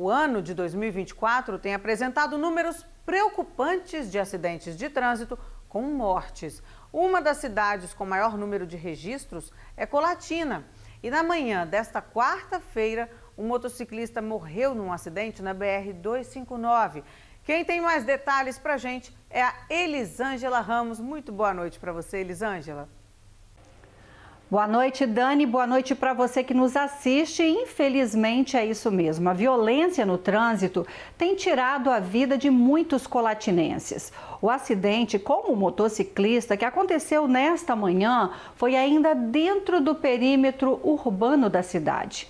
O ano de 2024 tem apresentado números preocupantes de acidentes de trânsito com mortes. Uma das cidades com maior número de registros é Colatina. E na manhã desta quarta-feira, um motociclista morreu num acidente na BR-259. Quem tem mais detalhes para gente é a Elisângela Ramos. Muito boa noite para você, Elisângela. Boa noite, Dani. Boa noite para você que nos assiste. Infelizmente é isso mesmo. A violência no trânsito tem tirado a vida de muitos colatinenses. O acidente com o motociclista que aconteceu nesta manhã foi ainda dentro do perímetro urbano da cidade.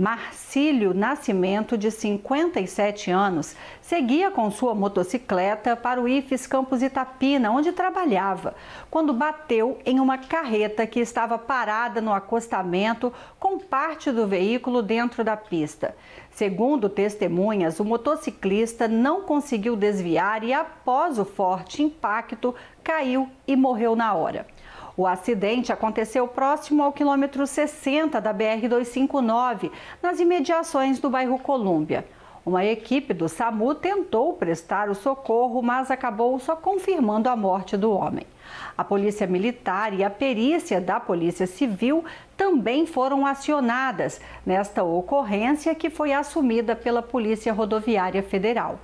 Marcílio Nascimento, de 57 anos, seguia com sua motocicleta para o IFES Campos Itapina, onde trabalhava, quando bateu em uma carreta que estava parada no acostamento com parte do veículo dentro da pista. Segundo testemunhas, o motociclista não conseguiu desviar e, após o forte impacto, caiu e morreu na hora. O acidente aconteceu próximo ao quilômetro 60 da BR-259, nas imediações do bairro Colúmbia. Uma equipe do SAMU tentou prestar o socorro, mas acabou só confirmando a morte do homem. A Polícia Militar e a perícia da Polícia Civil também foram acionadas nesta ocorrência que foi assumida pela Polícia Rodoviária Federal.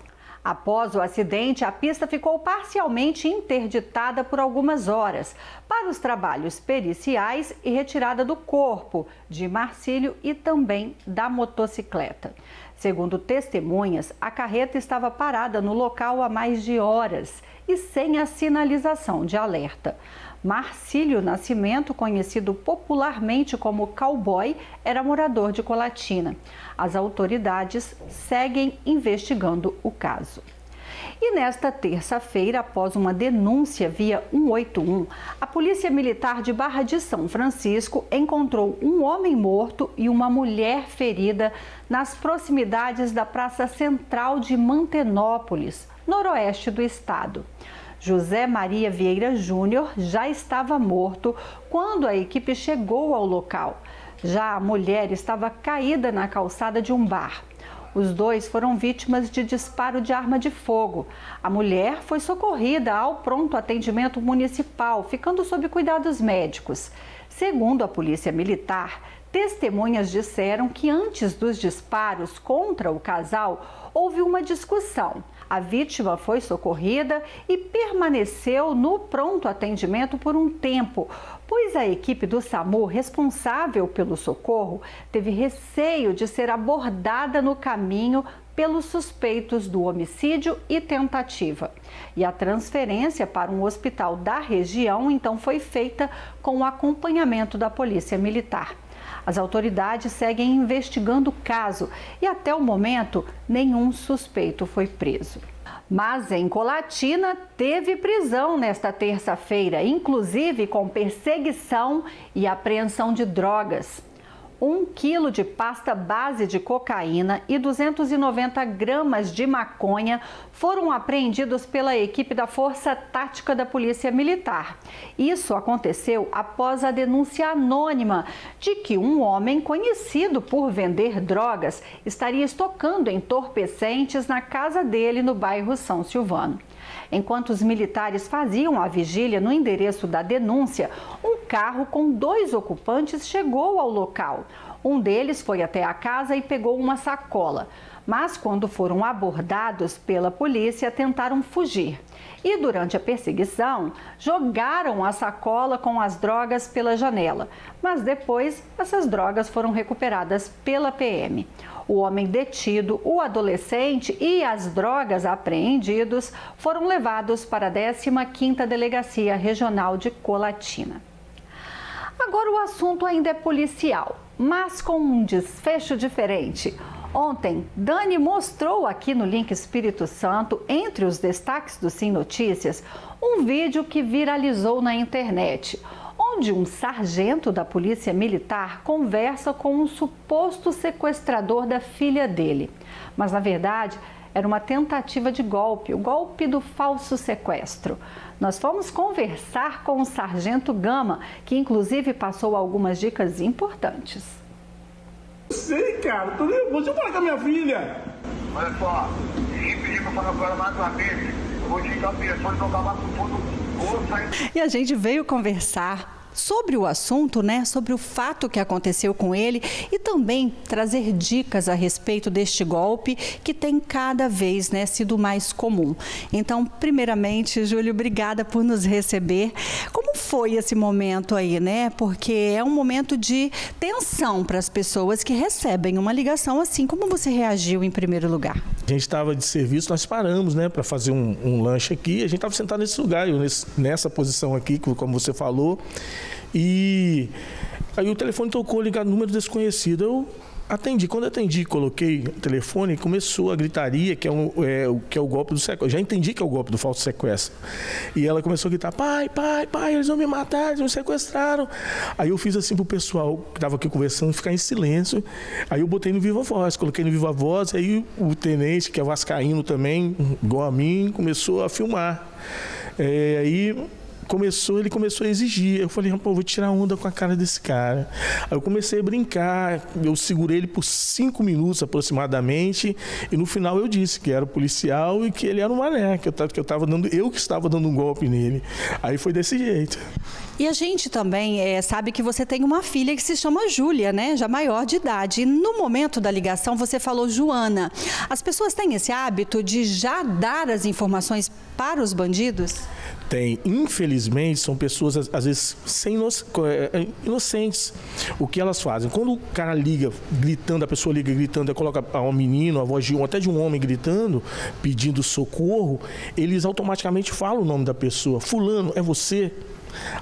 Após o acidente, a pista ficou parcialmente interditada por algumas horas para os trabalhos periciais e retirada do corpo de Marcílio e também da motocicleta. Segundo testemunhas, a carreta estava parada no local há mais de horas e sem a sinalização de alerta. Marcílio Nascimento, conhecido popularmente como cowboy, era morador de Colatina. As autoridades seguem investigando o caso. E nesta terça-feira, após uma denúncia via 181, a Polícia Militar de Barra de São Francisco encontrou um homem morto e uma mulher ferida nas proximidades da Praça Central de Mantenópolis, noroeste do estado. José Maria Vieira Júnior já estava morto quando a equipe chegou ao local. Já a mulher estava caída na calçada de um bar. Os dois foram vítimas de disparo de arma de fogo. A mulher foi socorrida ao pronto atendimento municipal, ficando sob cuidados médicos. Segundo a Polícia Militar, testemunhas disseram que antes dos disparos contra o casal houve uma discussão. A vítima foi socorrida e permaneceu no pronto atendimento por um tempo, pois a equipe do SAMU responsável pelo socorro teve receio de ser abordada no caminho pelos suspeitos do homicídio e tentativa. E a transferência para um hospital da região então foi feita com o acompanhamento da Polícia Militar. As autoridades seguem investigando o caso e até o momento nenhum suspeito foi preso. Mas em Colatina teve prisão nesta terça-feira, inclusive com perseguição e apreensão de drogas. Um quilo de pasta base de cocaína e 290 gramas de maconha foram apreendidos pela equipe da Força Tática da Polícia Militar. Isso aconteceu após a denúncia anônima de que um homem conhecido por vender drogas estaria estocando entorpecentes na casa dele no bairro São Silvano. Enquanto os militares faziam a vigília no endereço da denúncia, um carro com dois ocupantes chegou ao local. Um deles foi até a casa e pegou uma sacola. Mas, quando foram abordados pela polícia, tentaram fugir. E, durante a perseguição, jogaram a sacola com as drogas pela janela. Mas depois, essas drogas foram recuperadas pela PM. O homem detido, o adolescente e as drogas apreendidos foram levados para a 15ª Delegacia Regional de Colatina. Agora o assunto ainda é policial, mas com um desfecho diferente. Ontem, Dani mostrou aqui no Link Espírito Santo, entre os destaques do Sim Notícias, um vídeo que viralizou na internet onde um sargento da Polícia Militar conversa com um suposto sequestrador da filha dele. Mas, na verdade, era uma tentativa de golpe, o golpe do falso sequestro. Nós fomos conversar com o sargento Gama, que inclusive passou algumas dicas importantes. Sei, cara, tô nervoso. Deixa eu falar com a minha filha. olha só, e pedir para falar com ela mais uma vez, eu vou indicar o telefone para acabar com tudo. E a gente veio conversar sobre o assunto, né, sobre o fato que aconteceu com ele e também trazer dicas a respeito deste golpe que tem cada vez né, sido mais comum. Então, primeiramente, Júlio, obrigada por nos receber. Como foi esse momento aí, né? Porque é um momento de tensão para as pessoas que recebem uma ligação assim. Como você reagiu em primeiro lugar? A gente estava de serviço, nós paramos, né, para fazer um, um, lanche aqui. A gente estava sentado nesse lugar, eu, nesse, nessa posição aqui, como você falou. E aí o telefone tocou, ligado, número desconhecido. Eu atendi. Quando atendi, coloquei o telefone, começou a gritaria, que é, um, é, que é o golpe do sequestro. Já entendi que é o golpe do falso sequestro. E ela começou a gritar: pai, pai, pai, eles vão me matar, eles me sequestraram. Aí eu fiz assim pro pessoal que estava aqui conversando ficar em silêncio. Aí eu botei no Viva Voz, coloquei no Viva Voz. Aí o tenente, que é vascaíno também, igual a mim, começou a filmar. É, aí começou, ele começou a exigir. Eu falei, pô, vou tirar onda com a cara desse cara. Aí eu comecei a brincar, eu segurei ele por cinco minutos aproximadamente, e no final eu disse que era policial e que ele era um mané, que eu, que eu tava dando, eu que estava dando um golpe nele. Aí foi desse jeito. E a gente também é, sabe que você tem uma filha que se chama Júlia, né? Já maior de idade. E no momento da ligação você falou Joana. As pessoas têm esse hábito de já dar as informações para os bandidos? Tem, infelizmente, são pessoas às vezes sem é, é, inocentes. O que elas fazem? Quando o cara liga gritando, a pessoa liga gritando, coloca um menino, a voz de um, até de um homem gritando, pedindo socorro, eles automaticamente falam o nome da pessoa. Fulano, é você?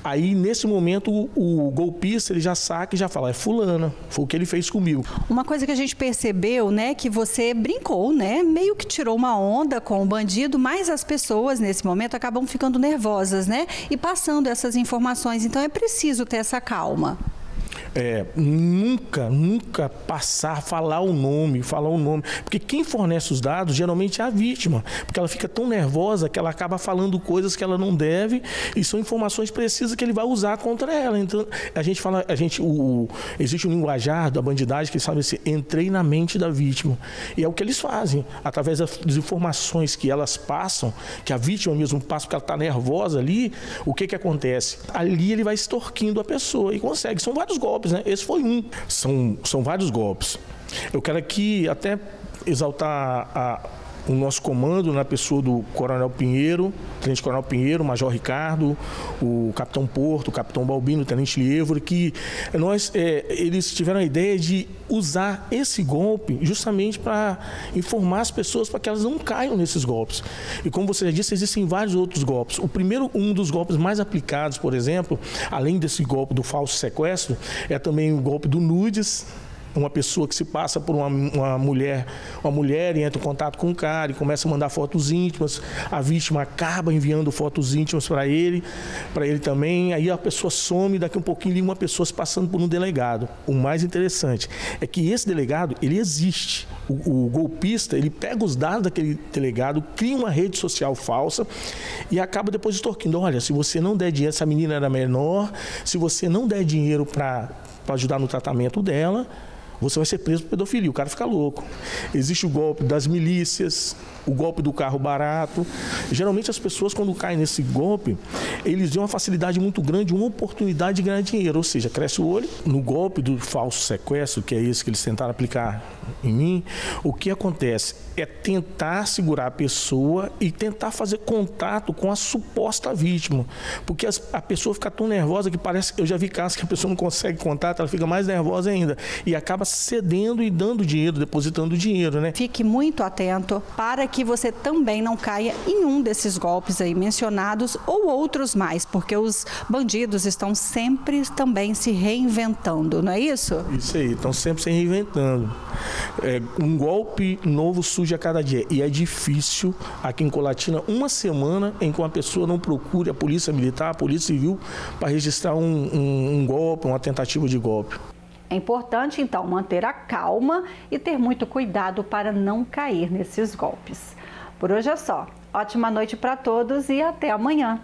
Aí, nesse momento, o, o, golpista ele já saca e já fala, é fulana, foi o que ele fez comigo. Uma coisa que a gente percebeu, né, que você brincou, né, meio que tirou uma onda com o bandido, mas as pessoas nesse momento acabam ficando nervosas, né, e passando essas informações. Então é preciso ter essa calma é, nunca, nunca passar, falar o nome, falar o nome. Porque quem fornece os dados geralmente é a vítima. Porque ela fica tão nervosa que ela acaba falando coisas que ela não deve e são informações precisas que ele vai usar contra ela. Então, a gente fala, a gente, o, existe um linguajar da bandidagem que sabe assim, entrei na mente da vítima. E é o que eles fazem, através das informações que elas passam, que a vítima mesmo passa porque ela está nervosa ali, o que que acontece? Ali ele vai extorquindo a pessoa e consegue. São vários golpes golpes, né? Esse foi um. São, são vários golpes. Eu quero aqui até exaltar a, o nosso comando na pessoa do Coronel Pinheiro, Tenente Coronel Pinheiro, Major Ricardo, o Capitão Porto, o Capitão Balbino, o Tenente Lievro, que nós, é, eles tiveram a ideia de usar esse golpe justamente para informar as pessoas para que elas não caiam nesses golpes. E como você já disse, existem vários outros golpes. O primeiro, um dos golpes mais aplicados, por exemplo, além desse golpe do falso sequestro, é também o golpe do nudes, uma pessoa que se passa por uma, uma mulher, uma mulher e entra em contato com um cara e começa a mandar fotos íntimas, a vítima acaba enviando fotos íntimas para ele, para ele também, aí a pessoa some, daqui um pouquinho uma pessoa se passando por um delegado. O mais interessante é que esse delegado, ele existe. O, o golpista, ele pega os dados daquele delegado, cria uma rede social falsa e acaba depois extorquindo. Olha, se você não der dinheiro, essa menina era menor, se você não der dinheiro para ajudar no tratamento dela, você vai ser preso por pedofilia. O cara fica louco. Existe o golpe das milícias, o golpe do carro barato. Geralmente as pessoas, quando caem nesse golpe, eles têm uma facilidade muito grande, uma oportunidade de ganhar dinheiro. Ou seja, cresce o olho. No golpe do falso sequestro, que é esse que eles tentaram aplicar em mim, o que acontece é tentar segurar a pessoa e tentar fazer contato com a suposta vítima. Porque a pessoa fica tão nervosa que parece. Eu já vi casos que a pessoa não consegue contato, ela fica mais nervosa ainda. E acaba cedendo e dando dinheiro, depositando dinheiro, né? Fique muito atento para que você também não caia em um desses golpes aí mencionados ou outros mais, porque os bandidos estão sempre também se reinventando, não é isso? Isso aí, estão sempre se reinventando. É, um golpe novo surge a cada dia e é difícil aqui em Colatina uma semana em que uma pessoa não procure a polícia militar, a polícia civil para registrar um, um, um golpe, uma tentativa de golpe. É importante, então, manter a calma e ter muito cuidado para não cair nesses golpes. Por hoje é só. Ótima noite para todos e até amanhã.